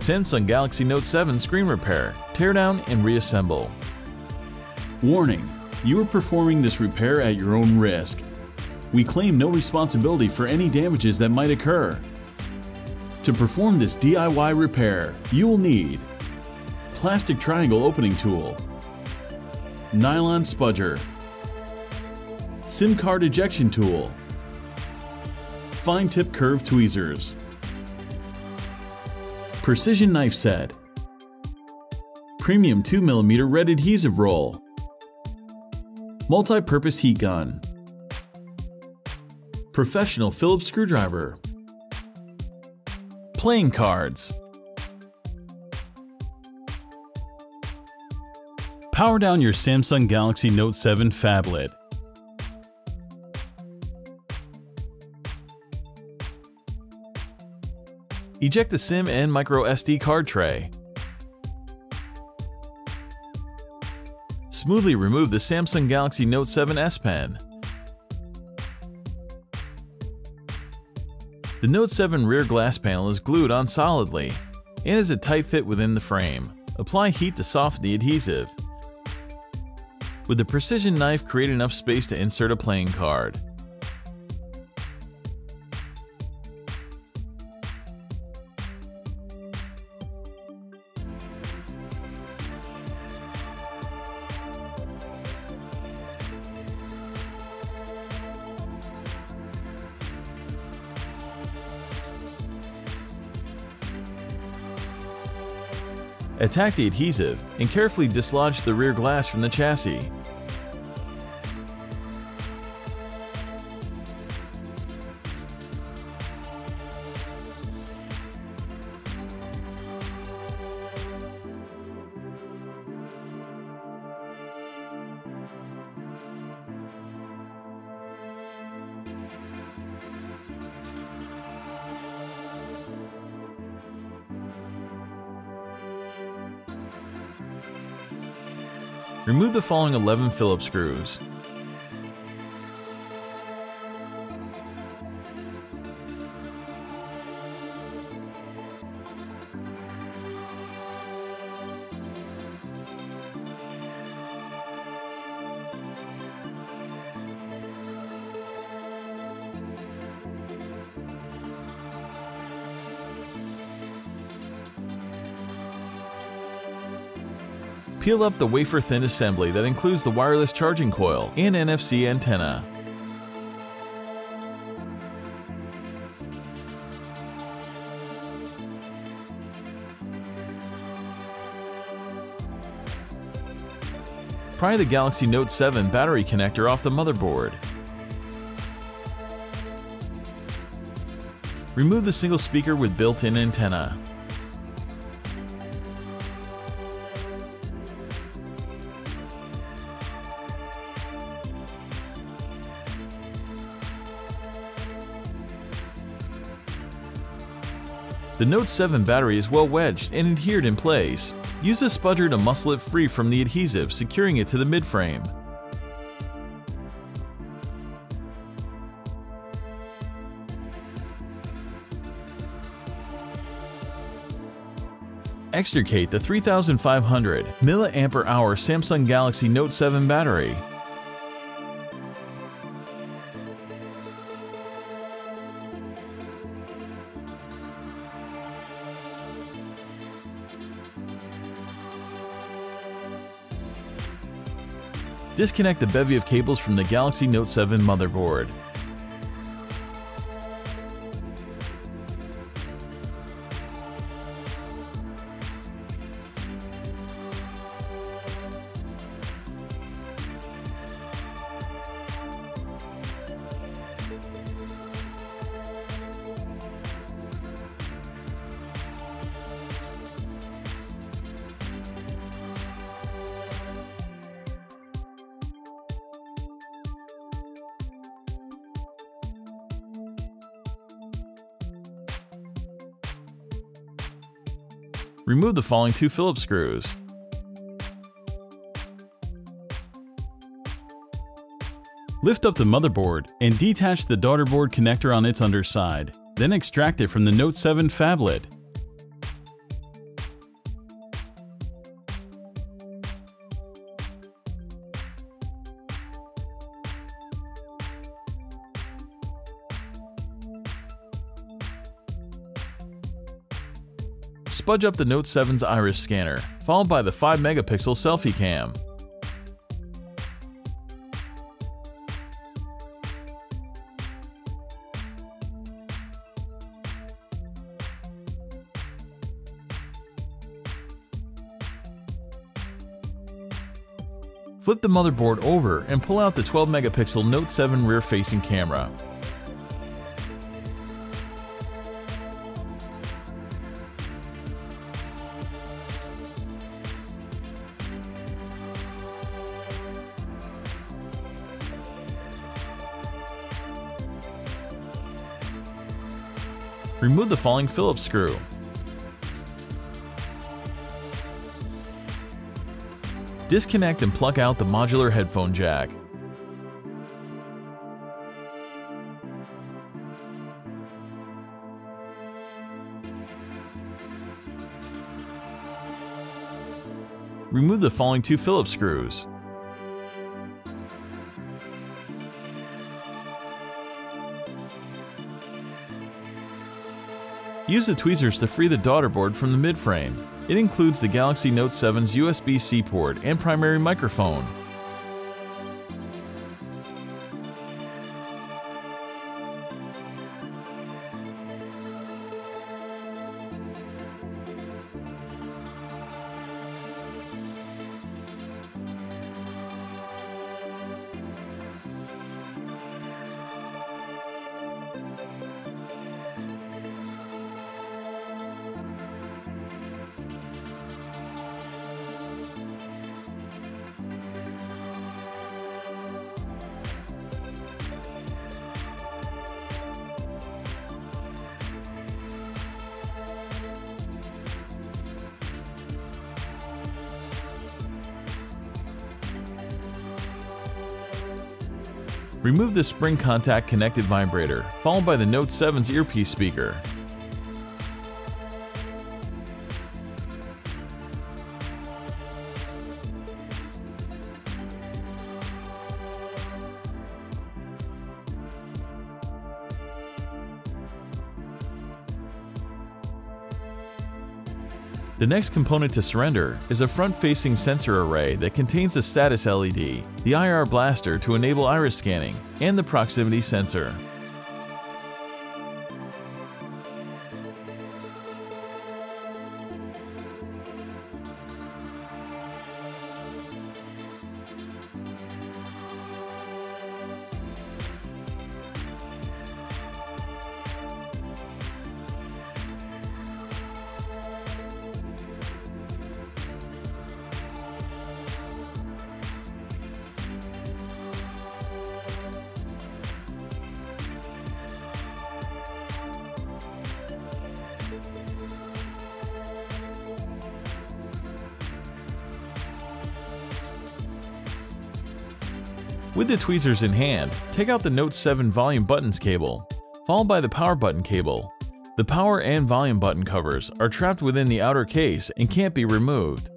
Samsung Galaxy Note 7 screen repair, tear down and reassemble. Warning, you are performing this repair at your own risk. We claim no responsibility for any damages that might occur. To perform this DIY repair, you will need plastic triangle opening tool, nylon spudger, SIM card ejection tool, fine tip curved tweezers, precision knife set, premium 2mm red adhesive roll, multi-purpose heat gun, professional Phillips screwdriver, playing cards, Power down your Samsung Galaxy Note 7 phablet. Eject the SIM and micro SD card tray. Smoothly remove the Samsung Galaxy Note 7 S Pen. The Note 7 rear glass panel is glued on solidly and is a tight fit within the frame. Apply heat to soften the adhesive. With the precision knife, create enough space to insert a playing card. Attack the adhesive and carefully dislodge the rear glass from the chassis. Remove the following 11 Phillips screws. Peel up the wafer-thin assembly that includes the wireless charging coil and NFC antenna. Pry the Galaxy Note 7 battery connector off the motherboard. Remove the single speaker with built-in antenna. The Note 7 battery is well wedged and adhered in place. Use a spudger to muscle it free from the adhesive, securing it to the midframe. Extricate the 3500 mAh Samsung Galaxy Note 7 battery Disconnect the bevy of cables from the Galaxy Note 7 motherboard. Remove the following two Phillips screws. Lift up the motherboard and detach the daughterboard connector on its underside. Then extract it from the Note 7 phablet. Spudge up the Note 7's iris scanner, followed by the 5 megapixel selfie cam. Flip the motherboard over and pull out the 12 megapixel Note 7 rear facing camera. Remove the falling Phillips screw. Disconnect and plug out the modular headphone jack. Remove the following two Phillips screws. Use the tweezers to free the daughter board from the midframe. It includes the Galaxy Note 7's USB-C port and primary microphone. Remove the spring contact connected vibrator, followed by the Note 7's earpiece speaker. The next component to surrender is a front-facing sensor array that contains the status LED, the IR blaster to enable iris scanning, and the proximity sensor. With the tweezers in hand, take out the Note 7 volume buttons cable, followed by the power button cable. The power and volume button covers are trapped within the outer case and can't be removed.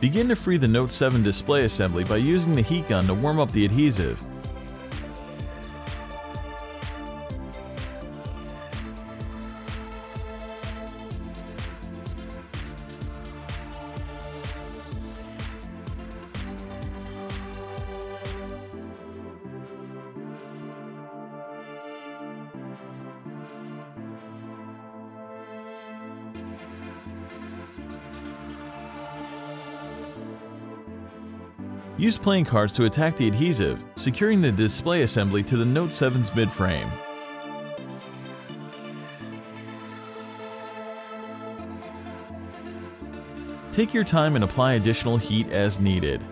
Begin to free the Note 7 display assembly by using the heat gun to warm up the adhesive. Use playing cards to attack the adhesive, securing the display assembly to the Note 7's midframe. Take your time and apply additional heat as needed.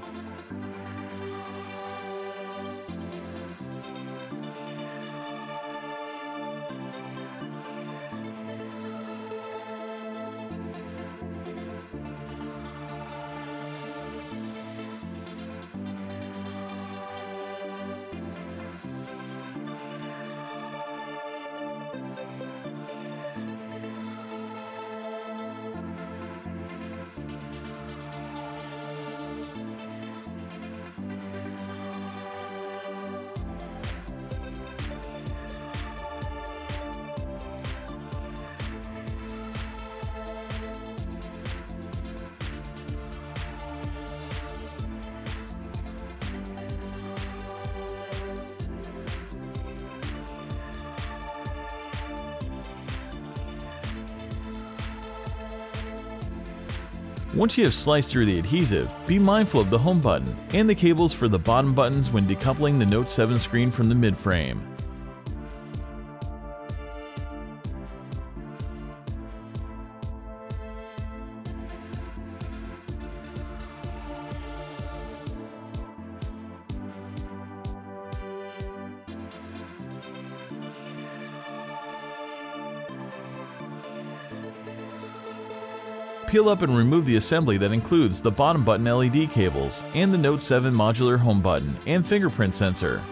Once you have sliced through the adhesive, be mindful of the home button and the cables for the bottom buttons when decoupling the Note 7 screen from the midframe. Peel up and remove the assembly that includes the bottom button LED cables and the Note 7 modular home button and fingerprint sensor.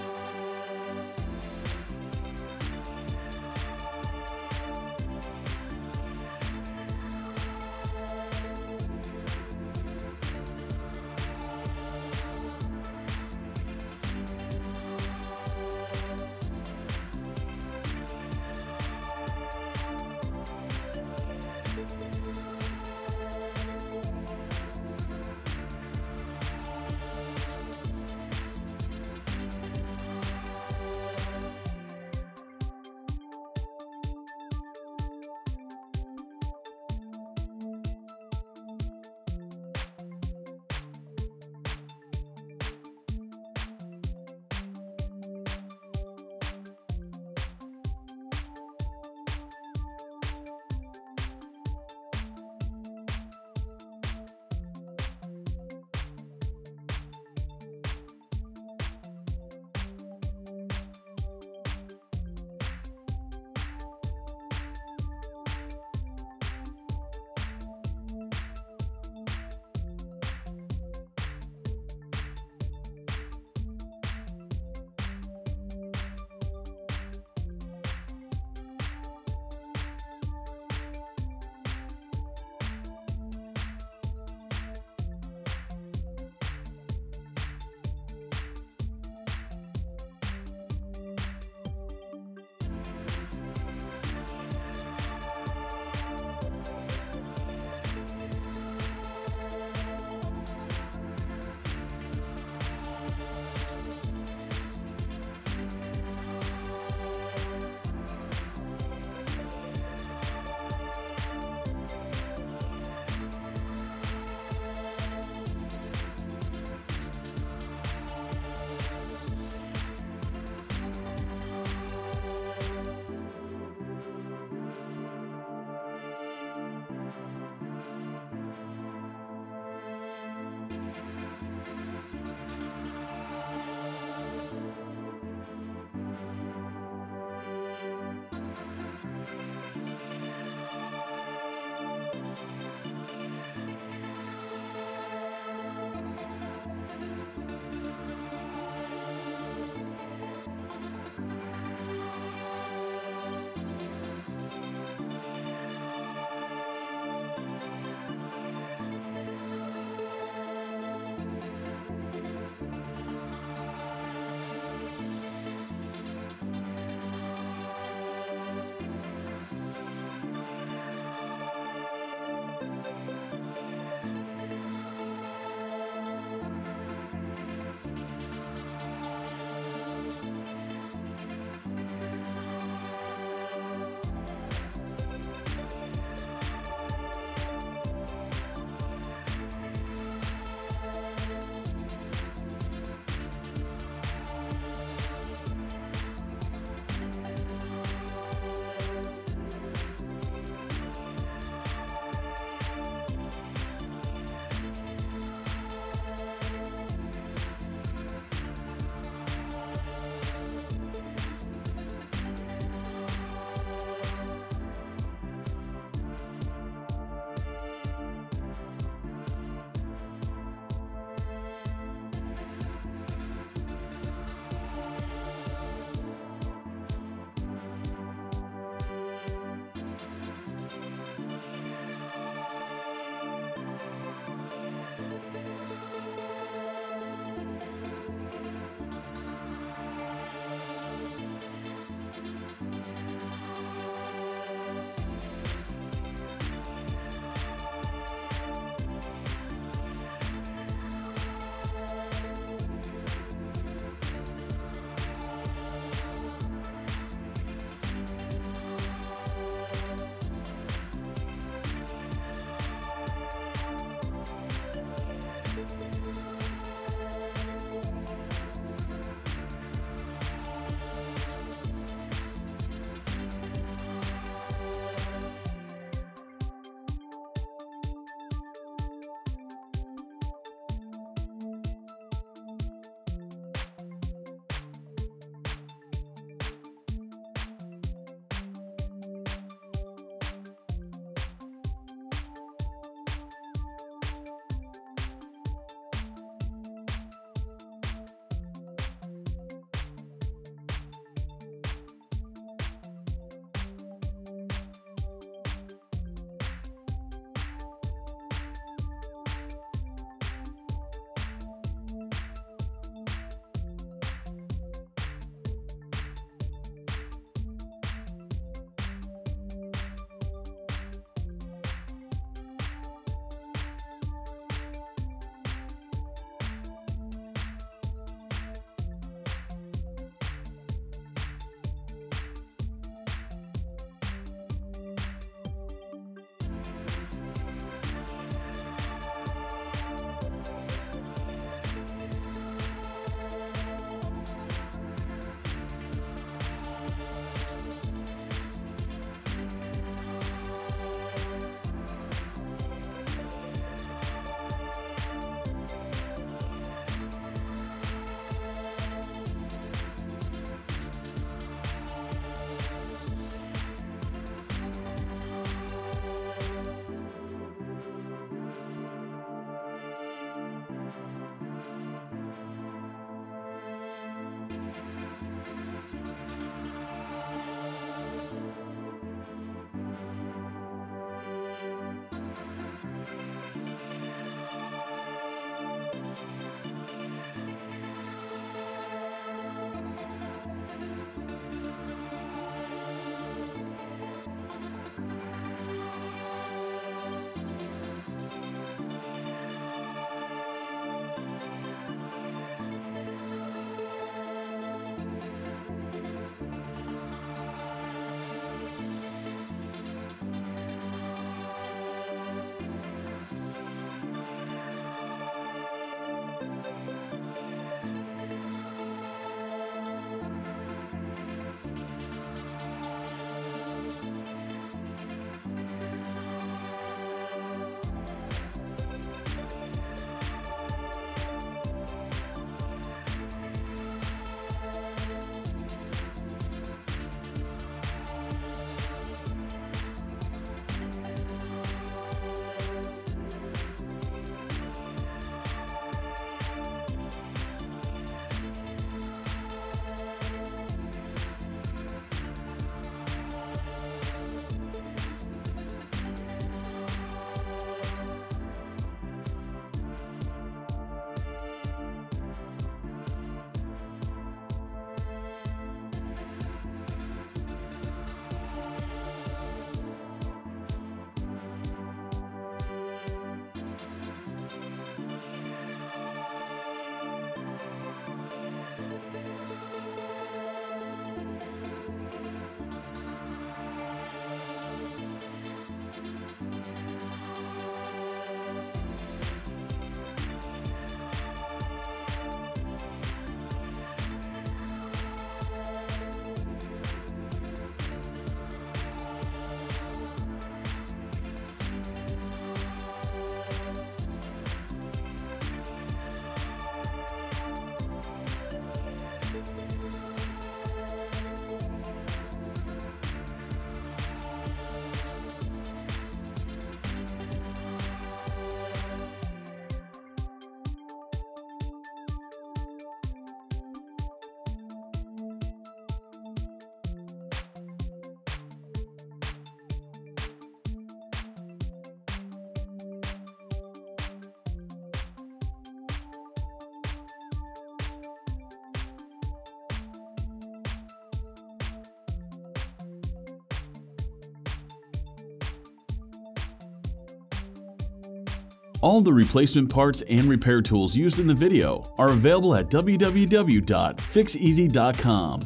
All the replacement parts and repair tools used in the video are available at www.fixez.com.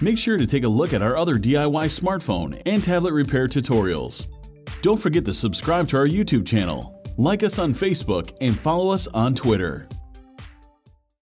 Make sure to take a look at our other DIY smartphone and tablet repair tutorials. Don't forget to subscribe to our YouTube channel, like us on Facebook, and follow us on Twitter.